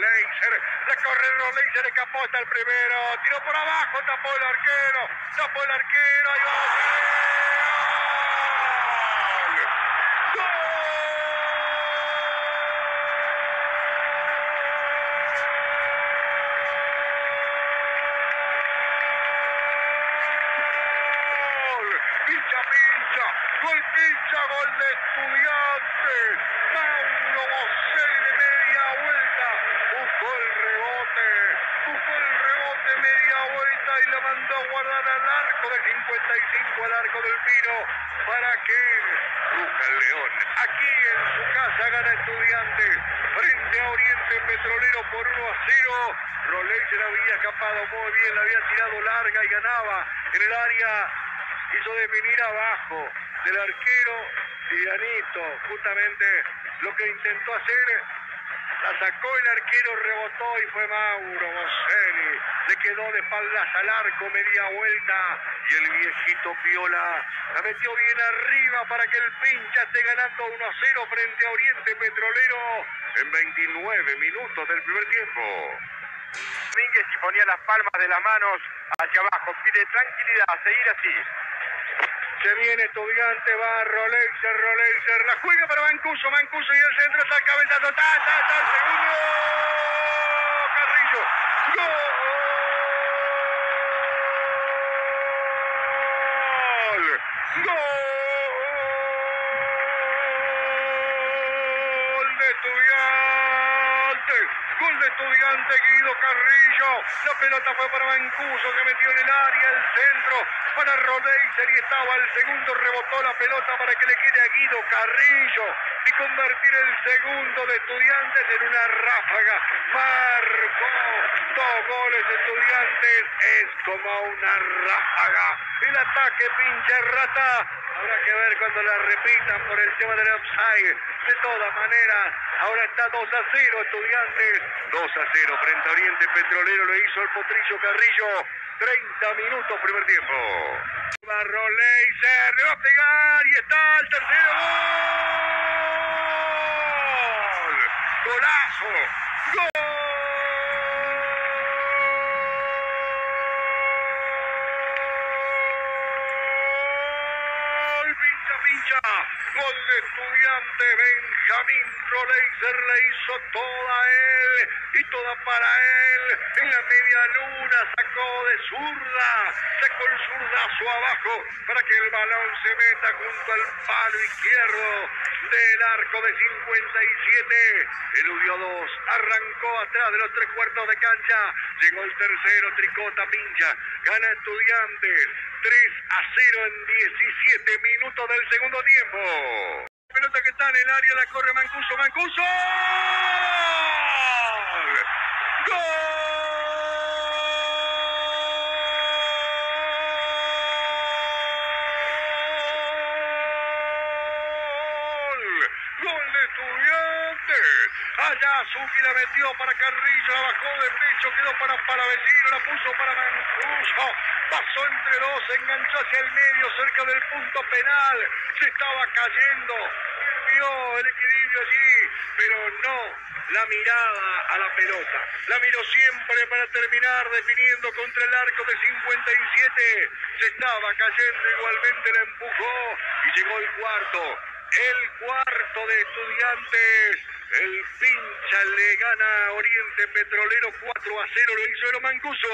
Leiser, la corre Leiser, escapó hasta el primero, tiró por abajo, tapó el arquero, tapó el arquero, ahí va. gol de estudiantes. Mauro Boselli de media vuelta, buscó el rebote, buscó el rebote media vuelta y la mandó guardar al arco de 55 al arco del Pino para que Ruja el León. Aquí en su casa gana estudiantes frente a Oriente Petrolero por 1 a 0. Rolex había escapado muy bien, la había tirado larga y ganaba en el área quiso definir abajo del arquero Tianito, justamente lo que intentó hacer, la sacó el arquero, rebotó y fue Mauro Boselli, le quedó de espaldas al arco, media vuelta y el viejito Piola la metió bien arriba para que el pincha esté ganando 1 a 0 frente a Oriente Petrolero en 29 minutos del primer tiempo. Domínguez y ponía las palmas de las manos hacia abajo, pide tranquilidad, seguir así. Se viene estudiante, va Roleiser, Roleiser, la juega para Mancuso, Mancuso y el centro el cabezazo, está, está el segundo. Carrillo, gol, gol de estudiante, gol de estudiante Guido Carrillo, la pelota fue para Mancuso que metió en el área, el centro para Roleiser y estaba el segundo, rebotó la pelota para que le quede a Guido Carrillo y convertir el segundo de estudiantes en una ráfaga. Marcó dos goles estudiantes, es como una ráfaga. El ataque pinche rata. Habrá que ver cuando la repitan por el tema del offside. De todas maneras, ahora está 2 a 0 estudiantes. 2 a 0 frente a Oriente Petrolero, lo hizo el Potrillo Carrillo. 30 minutos primer tiempo. Barro Leiser, le va a pegar y está el tercero gol. Golazo. Gol. Pincha, pincha. Gol de estudiante Benjamín Roleiser le hizo toda él y toda para él. En la media luna sacó de zurda, sacó el zurdazo abajo para que el balón se meta junto al palo izquierdo del arco de 57. Eludió dos, arrancó atrás de los tres cuartos de cancha. Llegó el tercero, tricota, pincha. Gana estudiantes 3 a 0 en 17 minutos del segundo tiempo. Pelota que está en el área, la corre Mancuso, Mancuso. Gol Allá Suki la metió para Carrillo, la bajó de pecho, quedó para Palavecino, la puso para Mancuso. Pasó entre dos, enganchó hacia el medio, cerca del punto penal. Se estaba cayendo. Perdió el equilibrio allí, pero no la mirada a la pelota. La miró siempre para terminar definiendo contra el arco de 57. Se estaba cayendo, igualmente la empujó y llegó el cuarto. El cuarto de estudiantes. El pincha le gana a Oriente Petrolero 4 a 0. Lo hizo el Mancuso.